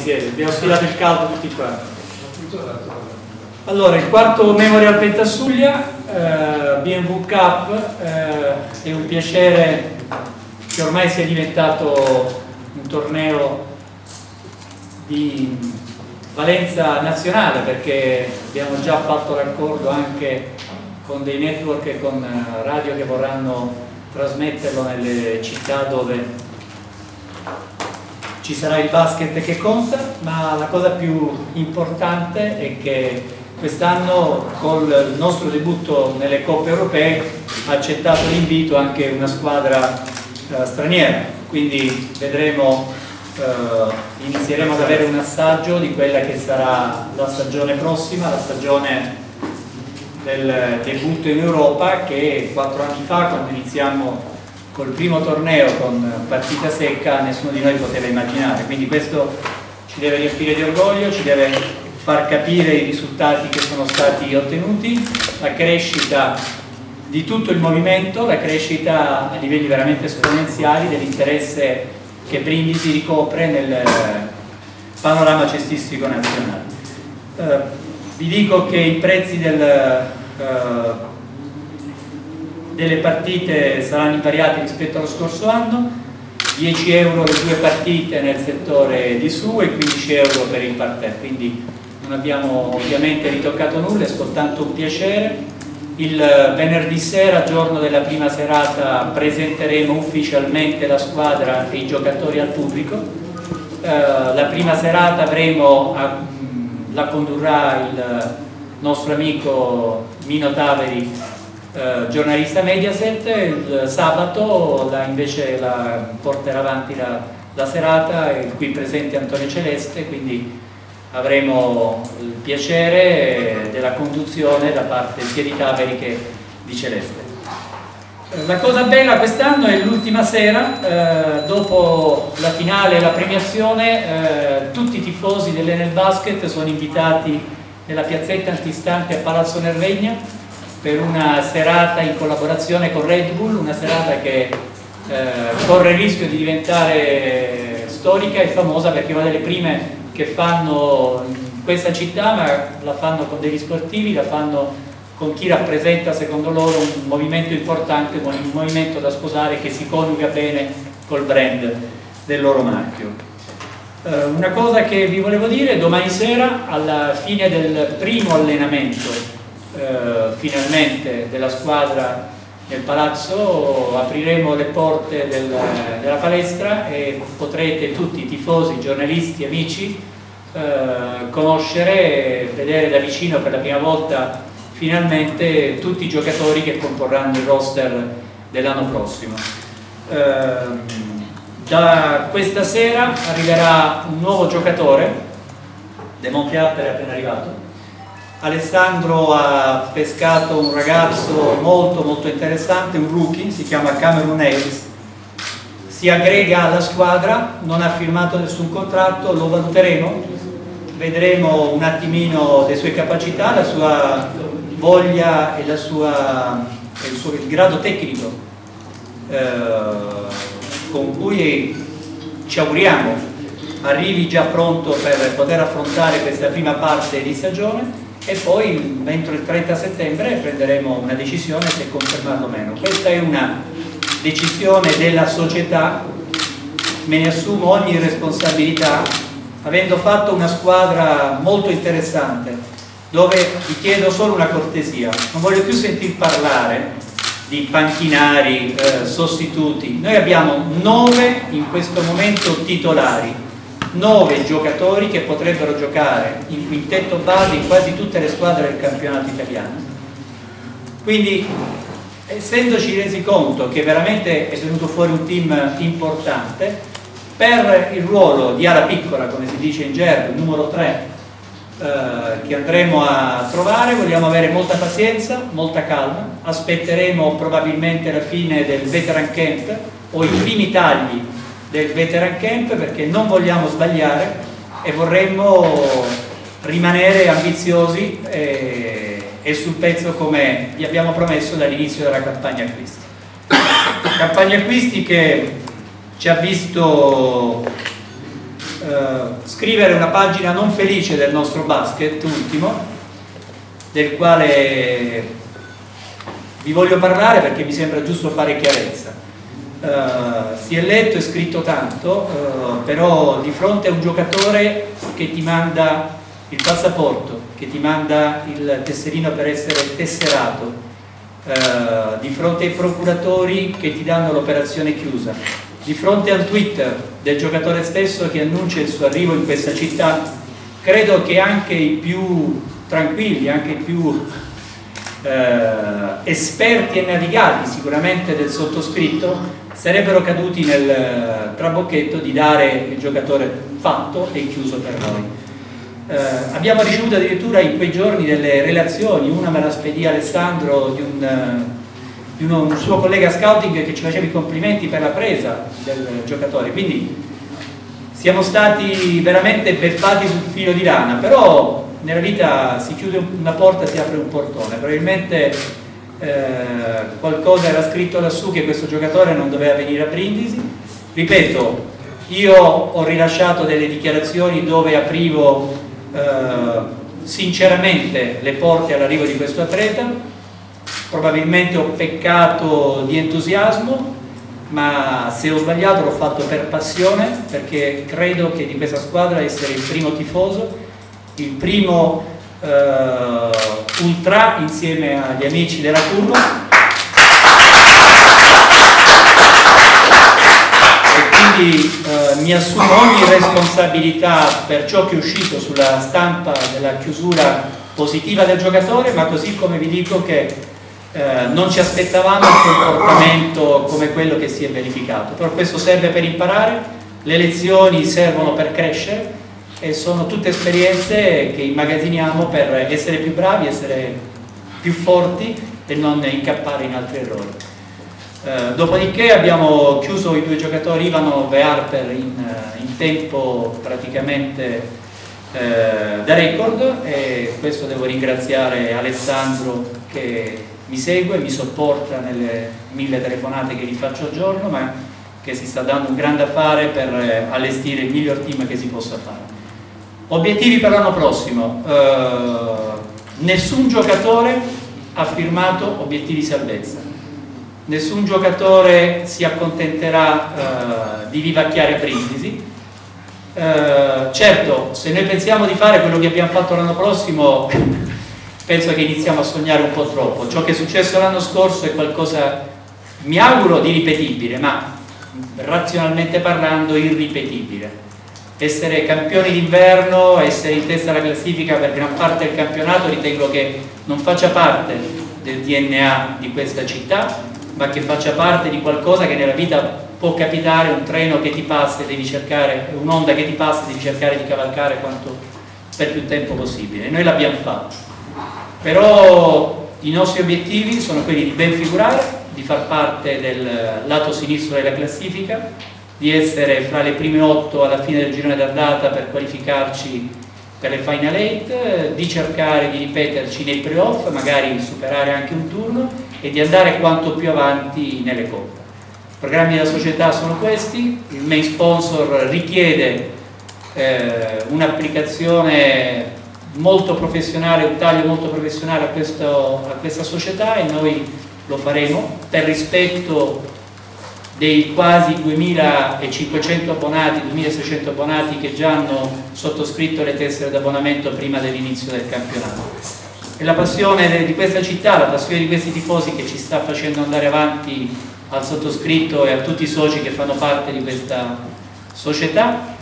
siede, abbiamo sfilato il caldo tutti quanti. Allora, il quarto Memorial Pentasuglia, eh, BMW Cup, eh, è un piacere che ormai sia diventato un torneo di valenza nazionale perché abbiamo già fatto l'accordo anche con dei network e con eh, radio che vorranno trasmetterlo nelle città dove ci sarà il basket che conta, ma la cosa più importante è che quest'anno col nostro debutto nelle coppe europee ha accettato l'invito anche una squadra eh, straniera, quindi vedremo, eh, inizieremo ad avere un assaggio di quella che sarà la stagione prossima, la stagione del debutto in Europa che quattro anni fa quando iniziamo col primo torneo con partita secca nessuno di noi poteva immaginare, quindi questo ci deve riempire di orgoglio, ci deve far capire i risultati che sono stati ottenuti, la crescita di tutto il movimento, la crescita a livelli veramente esponenziali dell'interesse che Brindisi ricopre nel panorama cestistico nazionale. Eh, vi dico che i prezzi del, eh, delle partite saranno invariati rispetto allo scorso anno, 10 euro le due partite nel settore di su e 15 euro per il parterre, quindi non abbiamo ovviamente ritoccato nulla, è soltanto un piacere. Il venerdì sera, giorno della prima serata, presenteremo ufficialmente la squadra e i giocatori al pubblico. Eh, la prima serata avremo, la condurrà il nostro amico Mino Taveri, eh, giornalista Mediaset, il sabato la, invece la porterà avanti la, la serata, il qui presente Antonio Celeste, quindi avremo il piacere della conduzione da parte sia di Taveri che di Celeste. La cosa bella quest'anno è l'ultima sera, eh, dopo la finale e la premiazione, eh, tutti i tifosi dell'Enel Basket sono invitati nella piazzetta antistante a Palazzo Nervegna per una serata in collaborazione con Red Bull, una serata che eh, corre il rischio di diventare storica e famosa perché è una delle prime che fanno in questa città, ma la fanno con degli sportivi, la fanno con chi rappresenta secondo loro un movimento importante, un movimento da sposare che si coniuga bene col brand del loro marchio. Uh, una cosa che vi volevo dire, domani sera alla fine del primo allenamento uh, finalmente della squadra nel palazzo apriremo le porte del, della palestra e potrete tutti, tifosi, giornalisti, amici, eh, conoscere e vedere da vicino per la prima volta finalmente tutti i giocatori che comporranno il roster dell'anno prossimo. Eh, da questa sera arriverà un nuovo giocatore, De Montpiatter è appena arrivato, Alessandro ha pescato un ragazzo molto molto interessante, un rookie, si chiama Cameron Hayes, si aggrega alla squadra, non ha firmato nessun contratto, lo valuteremo, vedremo un attimino le sue capacità, la sua voglia e, sua, il, suo, il grado tecnico eh, con cui ci auguriamo arrivi già pronto per poter affrontare questa prima parte di stagione e poi entro il 30 settembre prenderemo una decisione se confermarlo o meno. Questa è una decisione della società, me ne assumo ogni responsabilità, avendo fatto una squadra molto interessante, dove vi chiedo solo una cortesia, non voglio più sentir parlare di panchinari, eh, sostituti, noi abbiamo nove in questo momento titolari, nove giocatori che potrebbero giocare in quintetto base in quasi tutte le squadre del campionato italiano. Quindi, essendoci resi conto che veramente è venuto fuori un team importante, per il ruolo di ala piccola, come si dice in gergo, numero 3, eh, che andremo a trovare, vogliamo avere molta pazienza, molta calma, aspetteremo probabilmente la fine del veteran camp o i primi tagli del veteran camp perché non vogliamo sbagliare e vorremmo rimanere ambiziosi e, e sul pezzo come vi abbiamo promesso dall'inizio della campagna acquisti. Campagna acquisti che ci ha visto eh, scrivere una pagina non felice del nostro basket ultimo, del quale vi voglio parlare perché mi sembra giusto fare chiarezza. Uh, si è letto e scritto tanto, uh, però di fronte a un giocatore che ti manda il passaporto, che ti manda il tesserino per essere tesserato, uh, di fronte ai procuratori che ti danno l'operazione chiusa, di fronte al Twitter del giocatore stesso che annuncia il suo arrivo in questa città, credo che anche i più tranquilli, anche i più eh, esperti e navigati sicuramente del sottoscritto sarebbero caduti nel trabocchetto di dare il giocatore fatto e chiuso per noi. Eh, abbiamo ricevuto addirittura in quei giorni delle relazioni, una me la spedì Alessandro di un, di uno, un suo collega scouting che ci faceva i complimenti per la presa del giocatore, quindi siamo stati veramente beffati sul filo di lana, però nella vita si chiude una porta e si apre un portone, probabilmente eh, qualcosa era scritto lassù che questo giocatore non doveva venire a Brindisi, ripeto, io ho rilasciato delle dichiarazioni dove aprivo eh, sinceramente le porte all'arrivo di questo atleta, probabilmente ho peccato di entusiasmo, ma se ho sbagliato l'ho fatto per passione, perché credo che di questa squadra essere il primo tifoso il primo eh, ultra insieme agli amici della curva e quindi eh, mi assumo ogni responsabilità per ciò che è uscito sulla stampa della chiusura positiva del giocatore ma così come vi dico che eh, non ci aspettavamo un comportamento come quello che si è verificato. Però questo serve per imparare le lezioni servono per crescere e sono tutte esperienze che immagazziniamo per essere più bravi, essere più forti e non incappare in altri errori. Eh, dopodiché abbiamo chiuso i due giocatori Ivanov e Harper in, eh, in tempo praticamente eh, da record e questo devo ringraziare Alessandro che mi segue, mi sopporta nelle mille telefonate che gli faccio al giorno ma che si sta dando un grande affare per eh, allestire il miglior team che si possa fare. Obiettivi per l'anno prossimo. Uh, nessun giocatore ha firmato obiettivi salvezza. Nessun giocatore si accontenterà uh, di vivacchiare brindisi. Uh, certo, se noi pensiamo di fare quello che abbiamo fatto l'anno prossimo, penso che iniziamo a sognare un po' troppo. Ciò che è successo l'anno scorso è qualcosa, mi auguro, di ripetibile, ma razionalmente parlando irripetibile essere campioni d'inverno, essere in testa alla classifica per gran parte del campionato ritengo che non faccia parte del DNA di questa città, ma che faccia parte di qualcosa che nella vita può capitare, un treno che ti passa e devi cercare, un'onda che ti passa e devi cercare di cavalcare quanto per più tempo possibile. Noi l'abbiamo fatto. Però i nostri obiettivi sono quelli di ben figurare, di far parte del lato sinistro della classifica, di essere fra le prime otto alla fine del girone d'andata per qualificarci per le Final 8, di cercare di ripeterci nei playoff, magari superare anche un turno e di andare quanto più avanti nelle coppe. I programmi della società sono questi, il main sponsor richiede eh, un'applicazione molto professionale, un taglio molto professionale a, questo, a questa società e noi lo faremo per rispetto dei quasi 2500 abbonati, 2600 abbonati che già hanno sottoscritto le tessere d'abbonamento prima dell'inizio del campionato. E la passione di questa città, la passione di questi tifosi che ci sta facendo andare avanti al sottoscritto e a tutti i soci che fanno parte di questa società.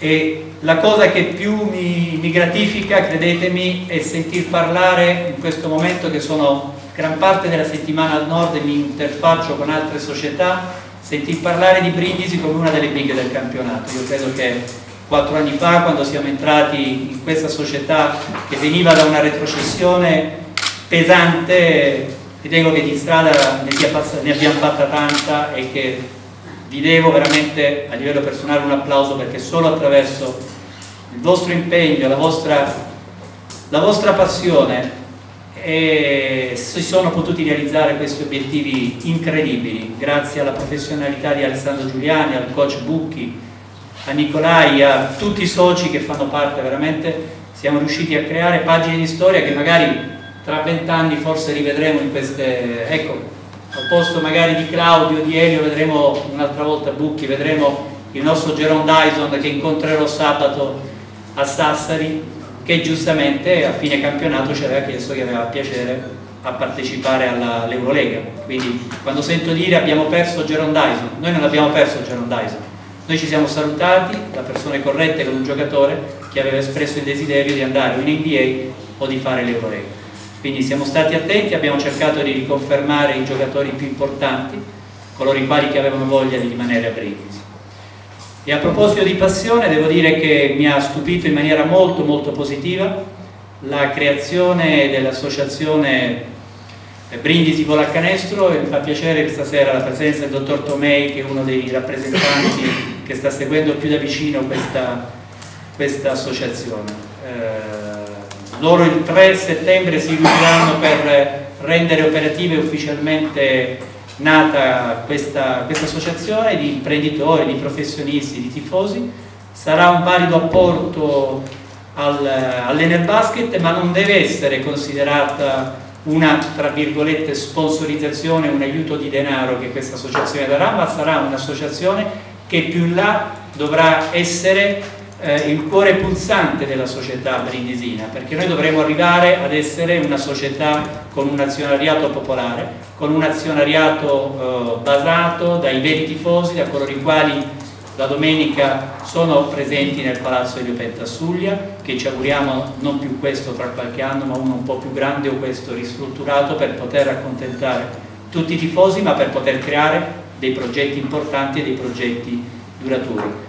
E la cosa che più mi, mi gratifica, credetemi, è sentir parlare in questo momento che sono gran parte della settimana al nord mi interfaccio con altre società, sentì parlare di Brindisi come una delle big del campionato. Io credo che quattro anni fa, quando siamo entrati in questa società che veniva da una retrocessione pesante, ritengo che di strada ne, ne abbiamo fatta tanta e che vi devo veramente a livello personale un applauso perché solo attraverso il vostro impegno, la vostra, la vostra passione e si sono potuti realizzare questi obiettivi incredibili grazie alla professionalità di Alessandro Giuliani, al coach Bucchi, a Nicolai, a tutti i soci che fanno parte veramente, siamo riusciti a creare pagine di storia che magari tra vent'anni forse rivedremo in queste, ecco, al posto magari di Claudio, di Elio, vedremo un'altra volta Bucchi, vedremo il nostro Jerome Dyson che incontrerò sabato a Sassari, che giustamente a fine campionato ci aveva chiesto che aveva piacere a partecipare all'Eurolega. Quindi quando sento dire abbiamo perso Jerome Dyson, noi non abbiamo perso Jerome Dyson, noi ci siamo salutati da persone corrette con un giocatore che aveva espresso il desiderio di andare in NBA o di fare l'Eurolega. Quindi siamo stati attenti, abbiamo cercato di riconfermare i giocatori più importanti, coloro i quali che avevano voglia di rimanere a Brindisi. E a proposito di passione, devo dire che mi ha stupito in maniera molto molto positiva la creazione dell'associazione Brindisi Canestro e mi fa piacere che stasera la presenza del dottor Tomei che è uno dei rappresentanti che sta seguendo più da vicino questa, questa associazione. Eh, loro il 3 settembre si riuniranno per rendere operativa e ufficialmente nata questa, questa associazione di imprenditori, di professionisti, di tifosi. Sarà un valido apporto al, all'Enerbasket, ma non deve essere considerata una tra virgolette sponsorizzazione, un aiuto di denaro che questa associazione darà, ma sarà un'associazione che più in là dovrà essere eh, il cuore pulsante della società brindisina, perché noi dovremo arrivare ad essere una società con un azionariato popolare, con un azionariato eh, basato dai veri tifosi, da coloro i quali la domenica sono presenti nel Palazzo Elio Pentasuglia, che ci auguriamo non più questo tra qualche anno, ma uno un po' più grande o questo ristrutturato per poter accontentare tutti i tifosi, ma per poter creare dei progetti importanti e dei progetti duraturi.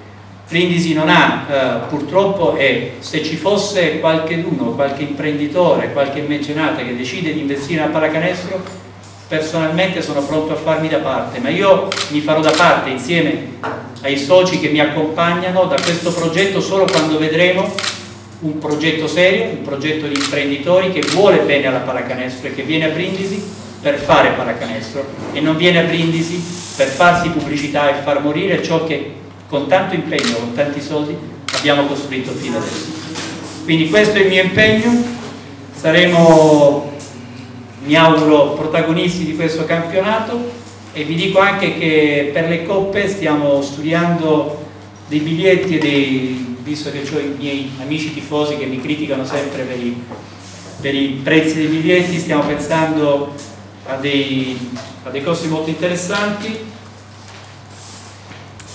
Brindisi non ha eh, purtroppo e se ci fosse qualcheduno, qualche imprenditore, qualche menzionata che decide di investire a pallacanestro, personalmente sono pronto a farmi da parte, ma io mi farò da parte insieme ai soci che mi accompagnano da questo progetto solo quando vedremo un progetto serio, un progetto di imprenditori che vuole bene alla pallacanestro e che viene a Brindisi per fare pallacanestro. E non viene a Brindisi per farsi pubblicità e far morire ciò che con tanto impegno, con tanti soldi, abbiamo costruito fino adesso. Quindi questo è il mio impegno, saremo, mi auguro, protagonisti di questo campionato. E vi dico anche che per le coppe stiamo studiando dei biglietti e dei, visto che ho i miei amici tifosi che mi criticano sempre per i, per i prezzi dei biglietti, stiamo pensando a dei, a dei costi molto interessanti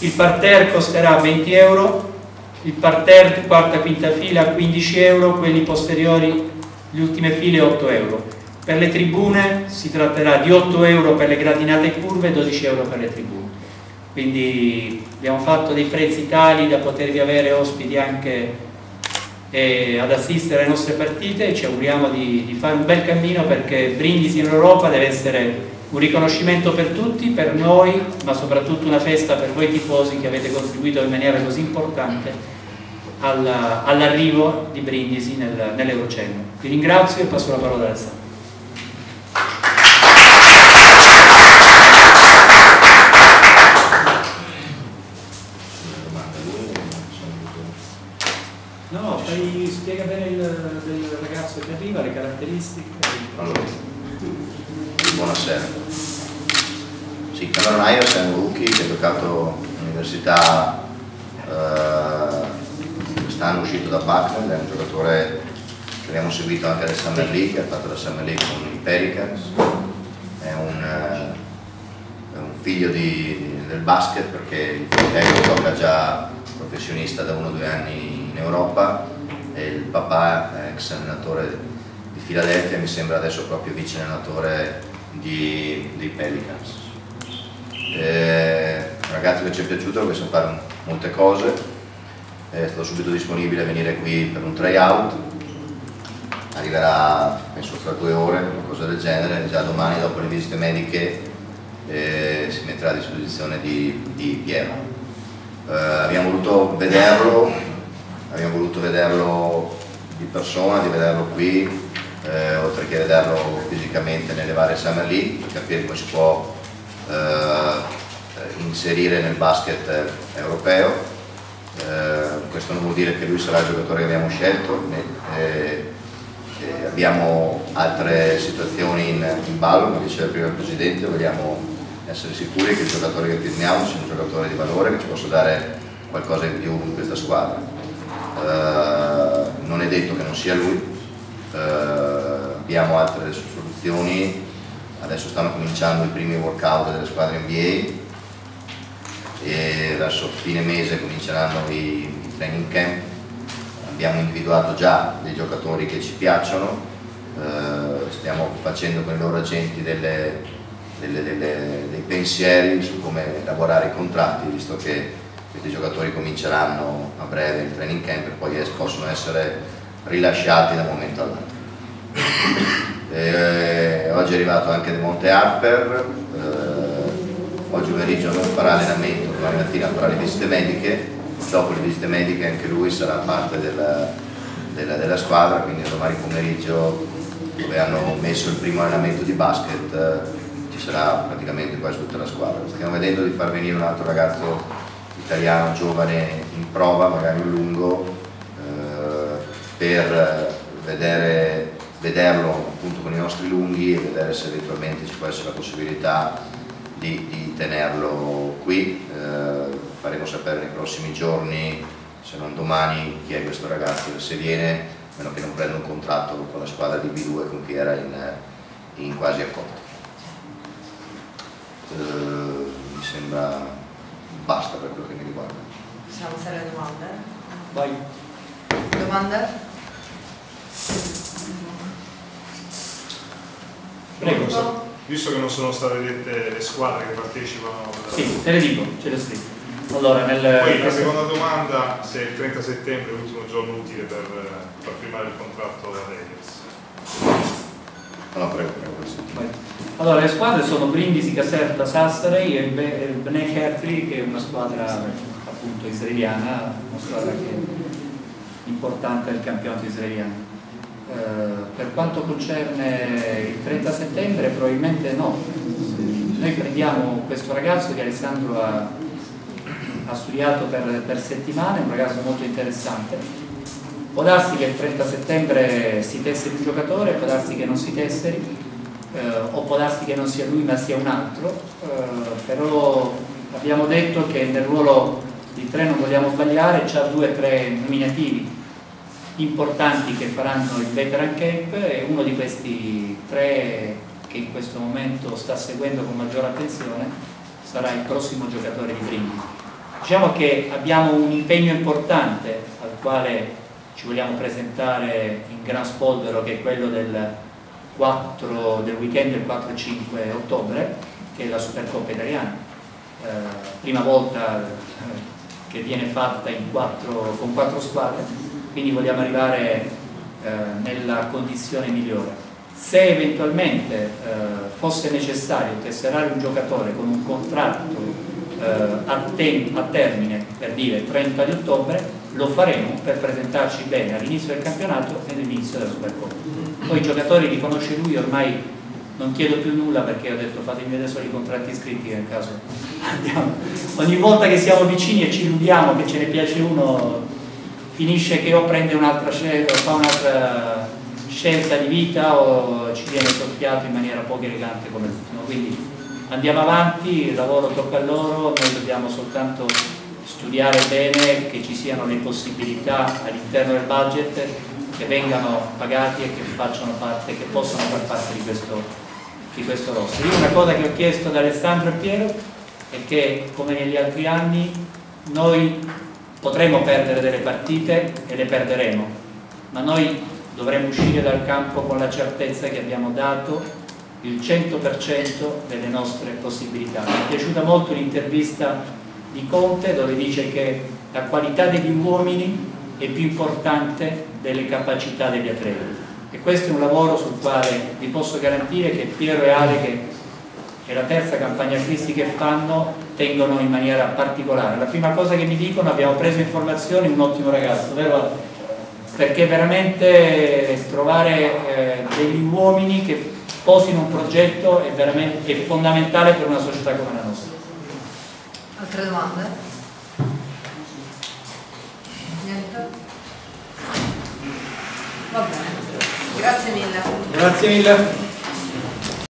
il parterre costerà 20 euro, il parterre quarta quinta fila 15 euro, quelli posteriori le ultime file 8 euro. Per le tribune si tratterà di 8 euro per le gradinate curve e 12 euro per le tribune. Quindi abbiamo fatto dei prezzi tali da potervi avere ospiti anche eh, ad assistere alle nostre partite e ci auguriamo di, di fare un bel cammino perché Brindisi in Europa deve essere un riconoscimento per tutti, per noi, ma soprattutto una festa per voi tifosi che avete contribuito in maniera così importante all'arrivo all di Brindisi nel, nell'Eurocentro. Vi ringrazio e passo la parola ad Alessandro. No, fai, spiega bene il, del ragazzo che arriva, le caratteristiche. Allora buonasera. Sì, Cameron Ayers è un rookie che ha giocato all'università eh, quest'anno uscito da Buckland, è un giocatore che abbiamo seguito anche alla Summer League, ha fatto la Summer League con i Pelicans, è un, eh, è un figlio di, del basket perché il fratello gioca già professionista da uno o due anni in Europa e il papà è ex allenatore di Filadelfia, mi sembra adesso proprio vice allenatore di, dei Pelicans. Eh, un ragazzo che ci è piaciuto, che sa fare molte cose, è stato subito disponibile a venire qui per un tryout, arriverà penso tra due ore, una cosa del genere, già domani dopo le visite mediche eh, si metterà a disposizione di, di Piero. Eh, abbiamo voluto vederlo, abbiamo voluto vederlo di persona, di vederlo qui, eh, oltre che vederlo fisicamente nelle varie League, per capire come si può eh, inserire nel basket europeo. Eh, questo non vuol dire che lui sarà il giocatore che abbiamo scelto, eh, eh, abbiamo altre situazioni in, in ballo, come diceva prima il Presidente, vogliamo essere sicuri che il giocatore che firmiamo sia un giocatore di valore che ci possa dare qualcosa in più in questa squadra. Eh, non è detto che non sia lui, eh, abbiamo altre soluzioni, adesso stanno cominciando i primi workout delle squadre NBA e verso fine mese cominceranno i, i training camp. Abbiamo individuato già dei giocatori che ci piacciono. Eh, stiamo facendo con i loro agenti delle, delle, delle, dei pensieri su come lavorare i contratti visto che questi giocatori cominceranno a breve il training camp e poi possono essere rilasciati da un momento all'altro. Eh, oggi è arrivato anche De Monte Harper eh, oggi pomeriggio non farà allenamento domani mattina farà le visite mediche. Dopo le visite mediche anche lui sarà parte della, della, della squadra quindi domani pomeriggio dove hanno messo il primo allenamento di basket ci sarà praticamente quasi tutta la squadra. Stiamo vedendo di far venire un altro ragazzo italiano giovane in prova magari un lungo eh, per vedere vederlo appunto con i nostri lunghi e vedere se eventualmente ci può essere la possibilità di, di tenerlo qui. Eh, faremo sapere nei prossimi giorni, se non domani, chi è questo ragazzo, se viene, a meno che non prenda un contratto con la squadra di B2 con cui era in, in quasi accordo. Eh, mi sembra basta per quello che mi riguarda. Possiamo fare le domande? Vai. Domande? Prego. Visto che non sono state dette le squadre che partecipano Sì, te le dico, ce le scritto. Allora, nel... Poi la seconda domanda, se il 30 settembre è l'ultimo giorno utile per, per firmare il contratto da Lakers. No, prego, prego. Allora, le squadre sono Brindisi, Caserta, Sassarei e Bnei Hertli, che è una squadra appunto israeliana, una squadra che importante nel campionato israeliano. Eh, per quanto concerne il 30 settembre probabilmente no. Noi prendiamo questo ragazzo che Alessandro ha, ha studiato per, per settimane, un ragazzo molto interessante. Può darsi che il 30 settembre si tesseri un giocatore, può darsi che non si tesseri, eh, o può darsi che non sia lui ma sia un altro, eh, però abbiamo detto che nel ruolo di tre non vogliamo sbagliare, c'ha due o tre nominativi importanti che faranno il Veteran Camp e uno di questi tre che in questo momento sta seguendo con maggiore attenzione sarà il prossimo giocatore di Brindisi. Diciamo che abbiamo un impegno importante al quale ci vogliamo presentare in gran spolvero che è quello del, 4, del weekend del 4-5 ottobre che è la Supercoppa italiana. Eh, prima volta eh, che viene fatta quattro, con quattro squadre quindi vogliamo arrivare eh, nella condizione migliore. Se eventualmente eh, fosse necessario tesserare un giocatore con un contratto eh, a, a, termine, per dire 30 di ottobre, lo faremo per presentarci bene all'inizio del campionato e all'inizio della Supercoppa. Poi i giocatori li conosce lui, ormai non chiedo più nulla perché ho detto fatemi vedere solo i contratti scritti nel caso andiamo. Ogni volta che siamo vicini e ci illudiamo che ce ne piace uno finisce che o prende un'altra scelta, fa un'altra scelta di vita o ci viene soffiato in maniera poco elegante come l'ultimo. Quindi andiamo avanti, il lavoro tocca a loro, noi dobbiamo soltanto studiare bene che ci siano le possibilità all'interno del budget che vengano pagati e che facciano parte, che possano far parte di questo, di questo roster. Io una cosa che ho chiesto ad Alessandro e Piero è che come negli altri anni noi Potremo perdere delle partite e le perderemo, ma noi dovremo uscire dal campo con la certezza che abbiamo dato il 100% delle nostre possibilità. Mi è piaciuta molto l'intervista di Conte dove dice che la qualità degli uomini è più importante delle capacità degli atleti e questo è un lavoro sul quale vi posso garantire che Piero e Ale che e la terza campagna acquisti che fanno tengono in maniera particolare. La prima cosa che mi dicono abbiamo preso informazioni, un ottimo ragazzo, vero? Perché veramente trovare eh, degli uomini che posino un progetto è, è fondamentale per una società come la nostra. Altre domande? Va bene. Grazie mille. Grazie mille.